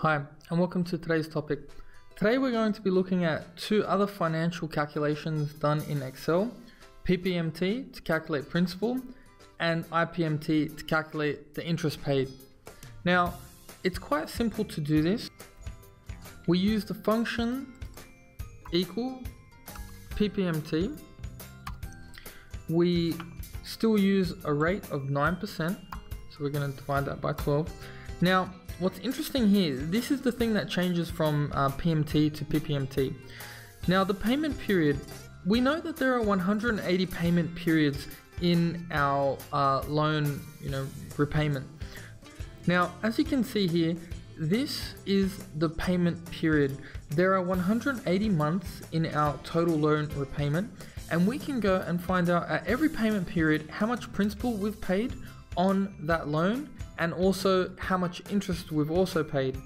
Hi, and welcome to today's topic. Today we're going to be looking at two other financial calculations done in Excel, PPMT to calculate principal and IPMT to calculate the interest paid. Now, it's quite simple to do this. We use the function equal PPMT. We still use a rate of 9%, so we're going to divide that by 12. Now, what's interesting here, this is the thing that changes from uh, PMT to PPMT. Now, the payment period, we know that there are 180 payment periods in our uh, loan, you know, repayment. Now, as you can see here, this is the payment period. There are 180 months in our total loan repayment, and we can go and find out at every payment period how much principal we've paid on that loan and also how much interest we've also paid.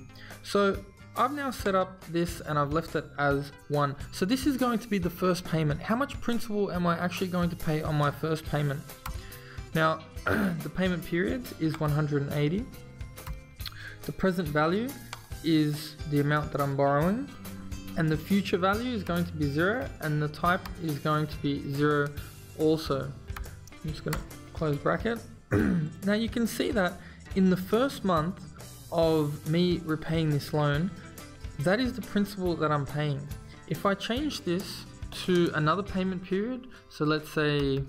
So I've now set up this and I've left it as one. So this is going to be the first payment. How much principal am I actually going to pay on my first payment? Now, the payment period is 180. The present value is the amount that I'm borrowing. And the future value is going to be zero and the type is going to be zero also. I'm just gonna close bracket. now you can see that in the first month of me repaying this loan, that is the principal that I'm paying. If I change this to another payment period, so let's say,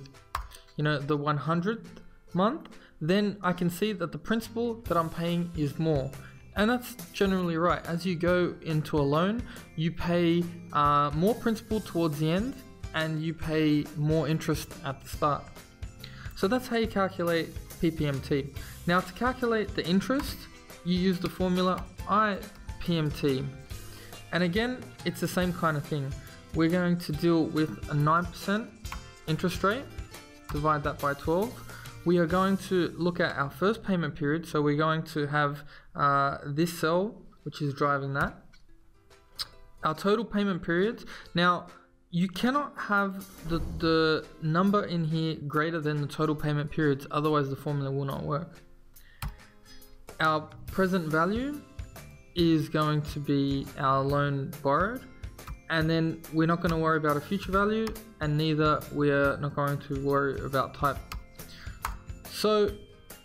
you know, the 100th month, then I can see that the principal that I'm paying is more. And that's generally right. As you go into a loan, you pay uh, more principal towards the end and you pay more interest at the start. So that's how you calculate PPMT. Now to calculate the interest, you use the formula IPMT. And again, it's the same kind of thing. We're going to deal with a 9% interest rate, divide that by 12. We are going to look at our first payment period. So we're going to have uh, this cell, which is driving that. Our total payment periods. Now, you cannot have the, the number in here greater than the total payment periods, otherwise the formula will not work. Our present value is going to be our loan borrowed, and then we're not going to worry about a future value, and neither we're not going to worry about type. So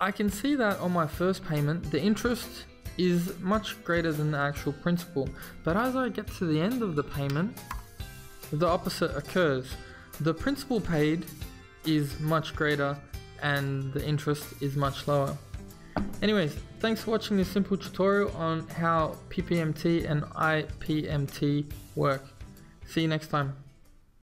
I can see that on my first payment, the interest is much greater than the actual principal, but as I get to the end of the payment, the opposite occurs. The principal paid is much greater and the interest is much lower. Anyways, thanks for watching this simple tutorial on how PPMT and IPMT work. See you next time.